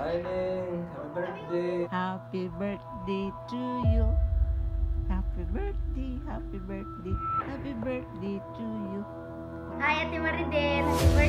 Hi, Ning. Happy birthday. Happy birthday to you. Happy birthday, happy birthday, happy birthday to you. Hi, Ate Maridel. Happy birthday.